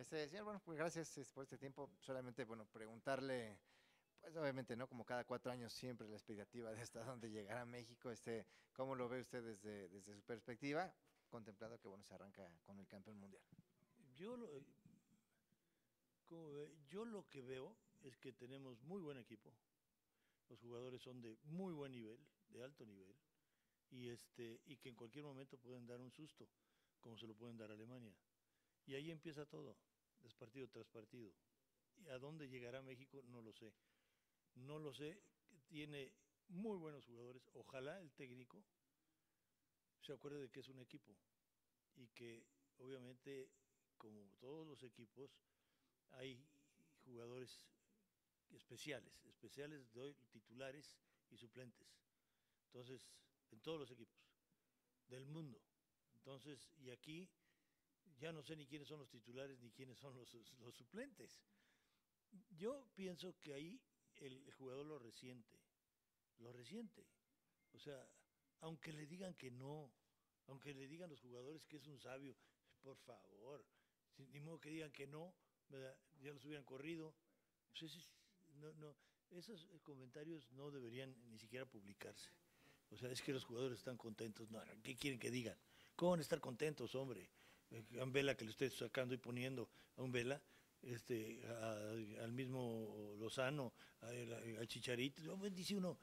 Este, señor, bueno, pues gracias este, por este tiempo. Solamente, bueno, preguntarle, pues obviamente, ¿no? Como cada cuatro años siempre la expectativa de hasta dónde llegará México, este, ¿cómo lo ve usted desde, desde su perspectiva? Contemplado que, bueno, se arranca con el campeón mundial. Yo lo, yo lo que veo es que tenemos muy buen equipo. Los jugadores son de muy buen nivel, de alto nivel, y, este, y que en cualquier momento pueden dar un susto, como se lo pueden dar a Alemania. Y ahí empieza todo, partido tras partido. ¿Y a dónde llegará México? No lo sé. No lo sé. Tiene muy buenos jugadores. Ojalá el técnico se acuerde de que es un equipo y que obviamente, como todos los equipos, hay jugadores especiales, especiales de hoy, titulares y suplentes. Entonces, en todos los equipos del mundo. Entonces, y aquí ya no sé ni quiénes son los titulares ni quiénes son los, suplentes. Yo pienso que ahí el, jugador lo resiente, lo resiente. O sea, aunque le digan que no, aunque le digan los jugadores que es un sabio, por favor, ni modo que digan que no, ya los hubieran corrido. Pues no, no, esos comentarios no deberían ni siquiera publicarse. O sea, es que los jugadores están contentos. No, ¿qué quieren que digan? ¿Cómo van a estar contentos, hombre? A un Vela que le estoy sacando y poniendo a un Vela, este, al mismo Lozano, al Chicharito, dice uno,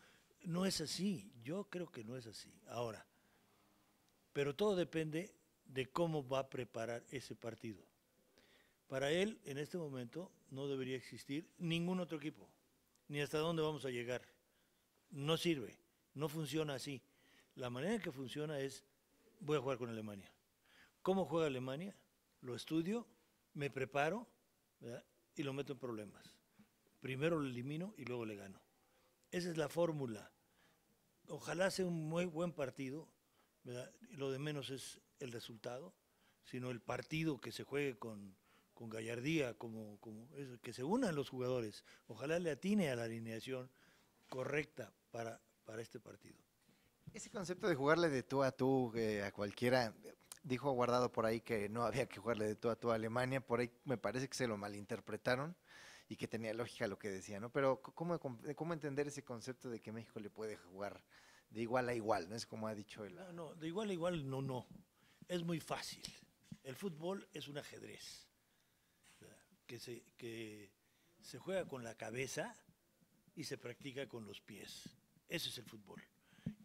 no es así, yo creo que no es así. Ahora, pero todo depende de cómo va a preparar ese partido. Para él, en este momento, no debería existir ningún otro equipo, ni hasta dónde vamos a llegar. No sirve, no funciona así. La manera en que funciona es, voy a jugar con Alemania ¿Cómo juega Alemania? Lo estudio, me preparo y lo meto en problemas. Primero lo elimino y luego le gano. Esa es la fórmula. Ojalá sea un muy buen partido. Lo de menos es el resultado, sino el partido que se juegue con, con gallardía, como, como que se unan los jugadores. Ojalá le atine a la alineación correcta para, para este partido. Ese concepto de jugarle de tú a tú eh, a cualquiera, dijo Guardado por ahí que no había que jugarle de tú a tú a Alemania, por ahí me parece que se lo malinterpretaron y que tenía lógica lo que decía, ¿no? Pero ¿cómo, cómo entender ese concepto de que México le puede jugar de igual a igual, ¿no? Es como ha dicho él. No, no, de igual a igual no, no. Es muy fácil. El fútbol es un ajedrez que se, que se juega con la cabeza y se practica con los pies. Ese es el fútbol.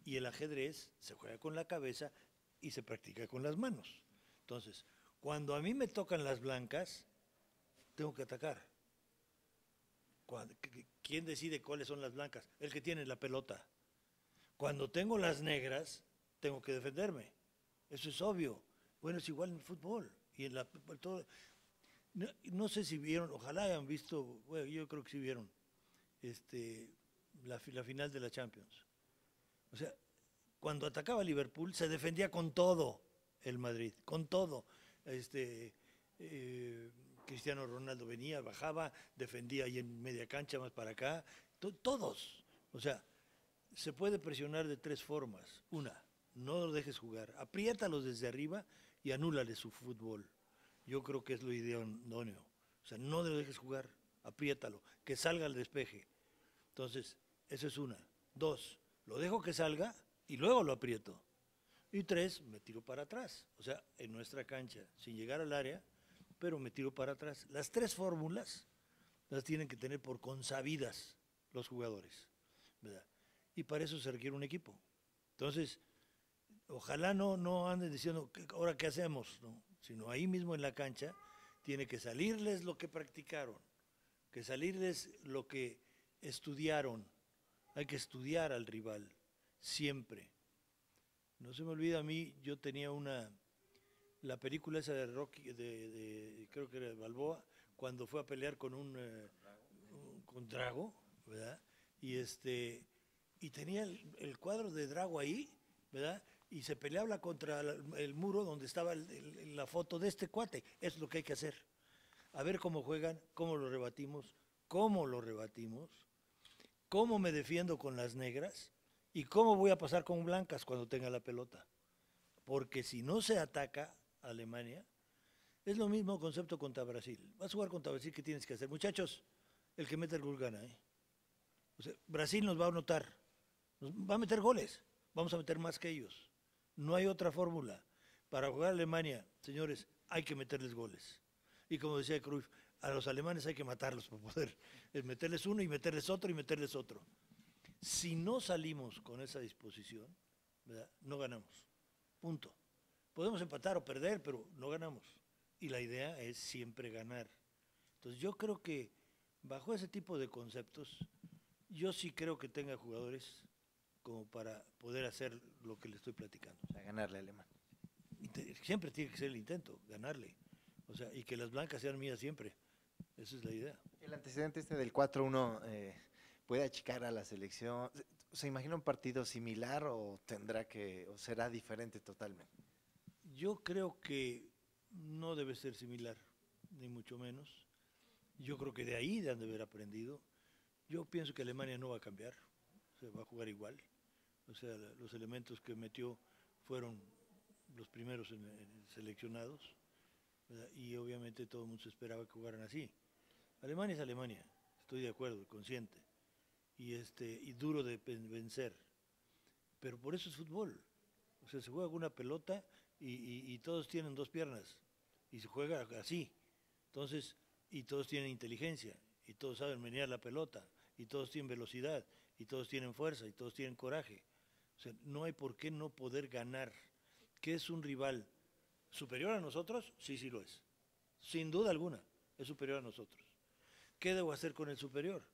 Y el ajedrez se juega con la cabeza y se practica con las manos. Entonces, cuando a mí me tocan las blancas, tengo que atacar. ¿Quién decide cuáles son las blancas? El que tiene la pelota. Cuando tengo las negras, tengo que defenderme. Eso es obvio. Bueno, es igual en el fútbol. Y en la, todo, no, no, sé si vieron, ojalá hayan visto, bueno, yo creo que sí vieron, este, la, la final de la Champions. O sea, cuando atacaba Liverpool se defendía con todo el Madrid, con todo. Este, eh, Cristiano Ronaldo venía, bajaba, defendía ahí en media cancha, más para acá, to todos. O sea, se puede presionar de tres formas. Una, no lo dejes jugar, apriétalos desde arriba y anúlale su fútbol. Yo creo que es lo idóneo. O sea, no lo dejes jugar, apriétalo, que salga al despeje. Entonces, eso es una. Dos, lo dejo que salga y luego lo aprieto. Y tres, me tiro para atrás, o sea, en nuestra cancha, sin llegar al área, pero me tiro para atrás. Las tres fórmulas las tienen que tener por consabidas los jugadores, ¿verdad? Y para eso se requiere un equipo. Entonces, ojalá no, no anden diciendo, ¿ahora qué hacemos? No, sino ahí mismo en la cancha tiene que salirles lo que practicaron, que salirles lo que estudiaron. Hay que estudiar al rival siempre. No se me olvida a mí, yo tenía una, la película esa de Rocky, de, creo que era de Balboa, cuando fue a pelear con un, eh, con Drago, ¿verdad? Y este, y tenía el, cuadro de Drago ahí, ¿verdad? Y se peleaba contra el, muro donde estaba la foto de este cuate. Es lo que hay que hacer. A ver cómo juegan, cómo lo rebatimos, cómo lo rebatimos, cómo me defiendo con las negras ¿Y cómo voy a pasar con blancas cuando tenga la pelota? Porque si no se ataca a Alemania, Es lo mismo concepto contra Brasil. Vas a jugar contra Brasil, ¿qué tienes que hacer? Muchachos, el que mete el gol gana. ¿eh? Brasil nos va a anotar, nos va a meter goles, vamos a meter más que ellos. No hay otra fórmula. Para jugar a Alemania, señores, hay que meterles goles. Y como decía Cruyff, a los alemanes hay que matarlos para poder es meterles uno y meterles otro y meterles otro. Si no salimos con esa disposición, ¿verdad? no ganamos. Punto. Podemos empatar o perder, pero no ganamos. Y la idea es siempre ganar. Entonces yo creo que bajo ese tipo de conceptos, yo sí creo que tenga jugadores como para poder hacer lo que le estoy platicando. O sea, ganarle a Alemán. Siempre tiene que ser el intento, ganarle. O sea, y que las blancas sean mías siempre. Esa es la idea. El antecedente este del 4-1 eh, puede achicar a la selección. ¿Se imagina un partido similar o tendrá que, o será diferente totalmente? Yo creo que no debe ser similar, ni mucho menos. Yo creo que de ahí han de haber aprendido. Yo pienso que Alemania no va a cambiar, se va a jugar igual. O sea, los elementos que metió fueron los primeros seleccionados y obviamente todo el mundo se esperaba que jugaran así. Alemania es Alemania, estoy de acuerdo, consciente, y, este, y duro de vencer, pero por eso es fútbol. O sea, se juega una pelota y, y, todos tienen dos piernas, y se juega así. Entonces, y todos tienen inteligencia, y todos saben menear la pelota, y todos tienen velocidad, y todos tienen fuerza, y todos tienen coraje. O sea, no hay por qué no poder ganar. ¿Qué es un rival? ¿Superior a nosotros? Sí, sí lo es. Sin duda alguna, es superior a nosotros. ¿Qué debo hacer con el superior?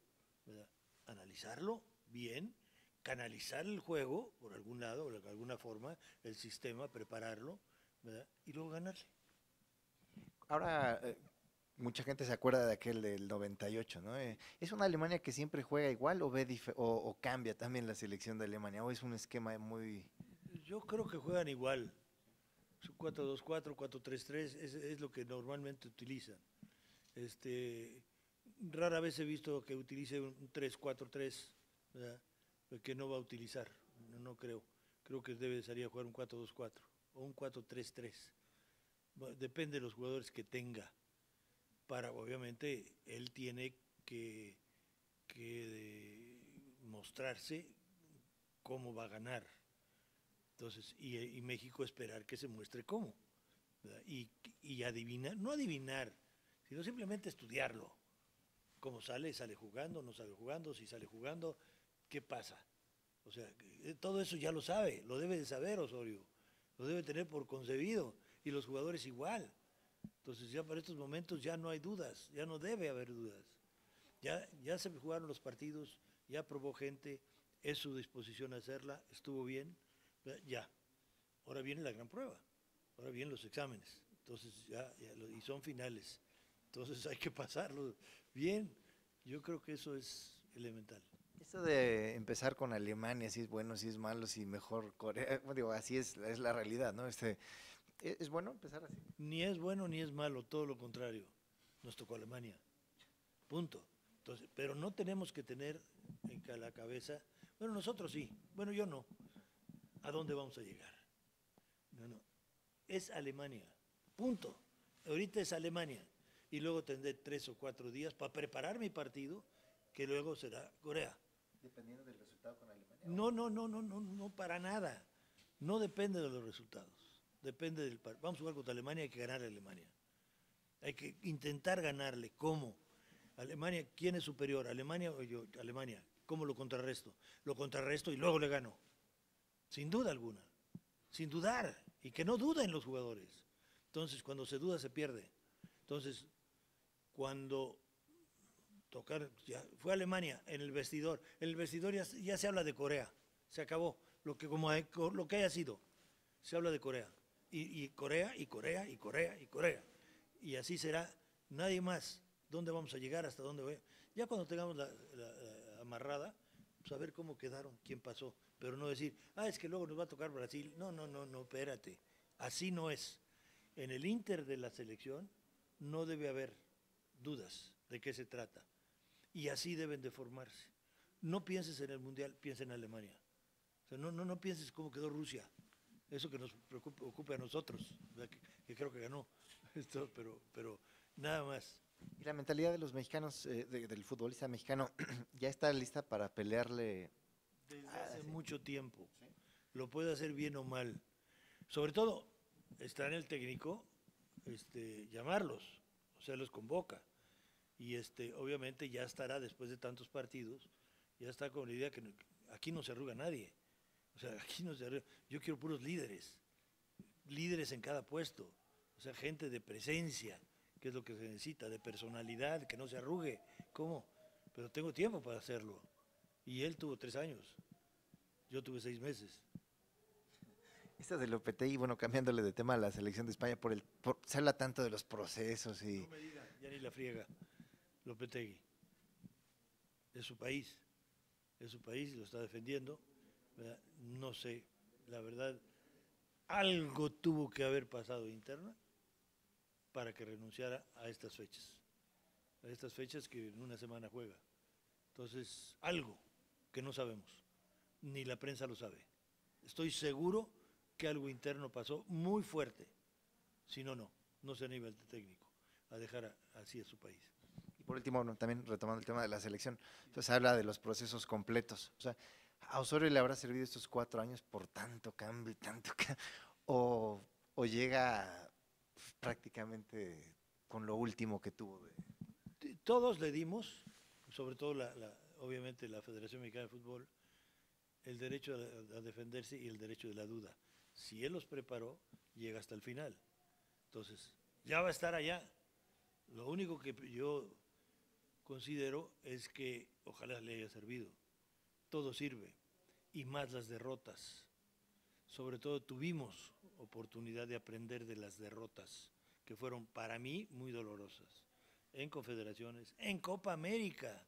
Analizarlo bien, canalizar el juego por algún lado, de alguna forma, el sistema, prepararlo, y luego ganarle. Ahora, eh, mucha gente se acuerda de aquel del 98, ¿no? Eh, ¿Es una Alemania que siempre juega igual o, ve o, cambia también la selección de Alemania? ¿O es un esquema muy...? Yo creo que juegan igual. 4-2-4, 4-3-3 es, es lo que normalmente utilizan. Este, rara vez he visto que utilice un 3-4-3, que no va a utilizar, no, creo. Creo que debe salir a jugar un 4-2-4 o un 4-3-3. Depende de los jugadores que tenga. Para, obviamente, él tiene que, mostrarse cómo va a ganar. Entonces, y, México esperar que se muestre cómo. Y, y adivinar, no adivinar, sino simplemente estudiarlo cómo sale, sale jugando, no sale jugando, si sale jugando, ¿qué pasa? O sea, eh, todo eso ya lo sabe, lo debe de saber Osorio, lo debe tener por concebido, y los jugadores igual. Entonces ya para estos momentos ya no hay dudas, ya no debe haber dudas. Ya, ya se jugaron los partidos, ya probó gente, es su disposición a hacerla, estuvo bien, ya. Ahora viene la gran prueba, ahora vienen los exámenes, entonces ya, y son finales. Entonces hay que pasarlo bien. Yo creo que eso es elemental. Esto de empezar con Alemania, si es bueno, si es malo, si mejor Corea, digo, así es, es la realidad, ¿no? Este, ¿e-, ¿Es bueno empezar así? Ni es bueno ni es malo, todo lo contrario. Nos tocó Alemania. Punto. Entonces, pero no tenemos que tener en la cabeza, bueno, nosotros sí, bueno, yo no. ¿A dónde vamos a llegar? No, no. Es Alemania. Punto. Ahorita es Alemania y luego tendré tres o cuatro días para preparar mi partido, que luego será Corea. ¿Dependiendo del resultado con Alemania? No, no, no, no, no, no, para nada. No depende de los resultados. Depende del Vamos a jugar contra Alemania, hay que ganar a Alemania. Hay que intentar ganarle. ¿Cómo? Alemania, ¿quién es superior? ¿Alemania o yo? Alemania. ¿Cómo lo contrarresto? Lo contrarresto y luego le gano. Sin duda alguna. Sin dudar. Y que no duden los jugadores. Entonces, cuando se duda, se pierde. Entonces, cuando tocar, fue Alemania en el vestidor, en el vestidor ya, se habla de Corea, se acabó, lo que, como, lo que haya sido, se habla de Corea, y, Corea, y Corea, y Corea, y Corea, y así será, nadie más, ¿dónde vamos a llegar? ¿Hasta dónde voy? Ya cuando tengamos la, amarrada, saber pues cómo quedaron, quién pasó, pero no decir, ah, es que luego nos va a tocar Brasil, no, no, no, no, espérate, así no es. En el Inter de la selección no debe haber dudas de qué se trata. Y así deben de formarse. No pienses en el Mundial, piensa en Alemania. no, no, no pienses cómo quedó Rusia. Eso que nos preocupa, ocupa a nosotros, que, creo que ganó. Esto, pero, pero nada más. ¿Y la mentalidad de los mexicanos, eh, de- del futbolista mexicano, ya está lista para pelearle? Desde Ah, hace sí. mucho tiempo. Lo puede hacer bien o mal. Sobre todo, está en el técnico este, llamarlos, o sea, los convoca. Y este, obviamente ya estará después de tantos partidos, ya está con la idea que aquí no se arruga nadie. O sea, aquí no se arruga. Yo quiero puros líderes, líderes en cada puesto, o sea, gente de presencia, que es lo que se necesita, de personalidad, que no se arrugue. ¿Cómo? Pero tengo tiempo para hacerlo. Y él tuvo tres años. Yo tuve seis meses. Esta de Lopetegui, bueno, cambiándole de tema a la selección de España, por el, por- se habla tanto de los procesos y... No me diga, ya ni la friega. Lopetegui. Es su país. Es su país, lo está defendiendo. ¿verdad? No sé, la verdad, algo tuvo que haber pasado interna para que renunciara a estas fechas. A estas fechas que en una semana juega. Entonces, algo que no sabemos. Ni la prensa lo sabe. Estoy seguro que algo interno pasó muy fuerte. Si no, no. No se anima el técnico a dejar así a su país. Por último, también retomando el tema de la selección, entonces habla de los procesos completos. O sea, ¿a Osorio le habrá servido estos cuatro años por tanto cambio tanto ca- o, llega prácticamente con lo último que tuvo? de- Todos le dimos, sobre todo la, la- obviamente la Federación Mexicana de Fútbol, el derecho a defenderse y el derecho de la duda. Si él los preparó, llega hasta el final. Entonces, ya va a estar allá. Lo único que yo considero es que ojalá le haya servido. Todo sirve, y más las derrotas. Sobre todo tuvimos oportunidad de aprender de las derrotas, que fueron para mí muy dolorosas en confederaciones, en Copa América,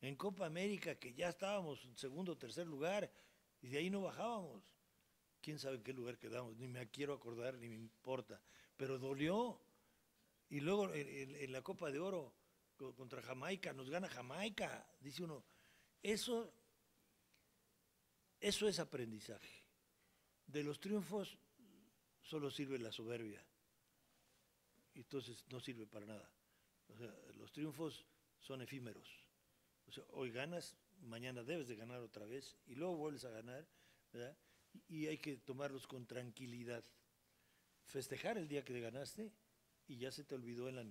en Copa América que ya estábamos en segundo o tercer lugar y de ahí no bajábamos. Quién sabe qué lugar quedamos, ni me quiero acordar, ni me importa, pero dolió. Y luego en, la Copa de Oro contra Jamaica, nos gana Jamaica, dice uno, eso, eso es aprendizaje. De los triunfos solo sirve la soberbia, y entonces no sirve para nada. Los triunfos son efímeros. Hoy ganas, mañana debes de ganar otra vez y luego vuelves a ganar, y hay que tomarlos con tranquilidad. Festejar el día que ganaste y ya se te olvidó en la noche.